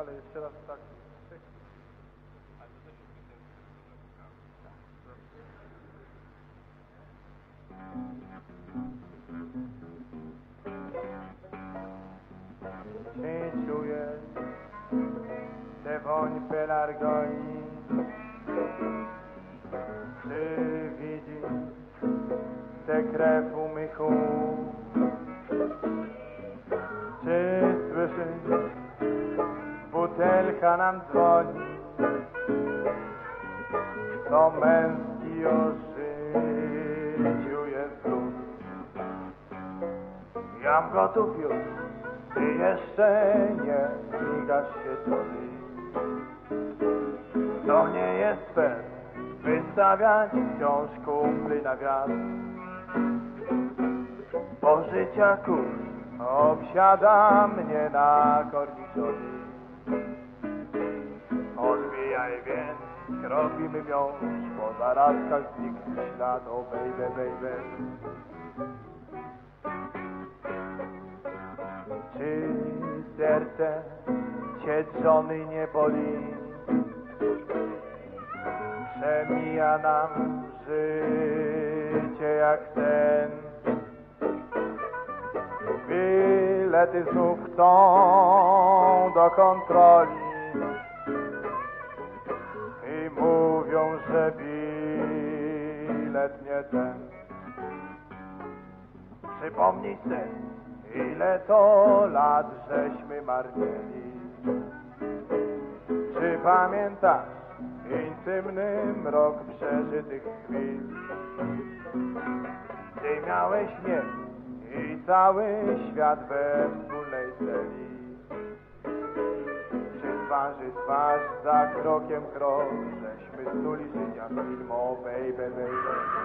ale jeszcze raz tak. Czy czujesz tę woń pelargonii? Czy widzisz tę krew u mych? Butelka nam dzwoni? To męski o życiu jest. Jam gotów już, ty jeszcze nie migasz się czuli. To nie jest fair, wystawiać wciąż kumpli na wiatr. Bo życia kurz obsiada mnie na korniczoli. Robimy wiąż, po zarazkach zniknie ślad, o baby, baby. Czy serce cię żony nie boli? Przemija nam życie jak sen. Bilety znów chcą do kontroli bilet nie ten. Przypomnij sobie, ile to lat żeśmy marnieli. Czy pamiętasz intymny mrok przeżytych chwil? Ty miałeś mnie i cały świat we wspólnej twarz za krokiem krok, żeśmy snuli życia film, o baby, baby.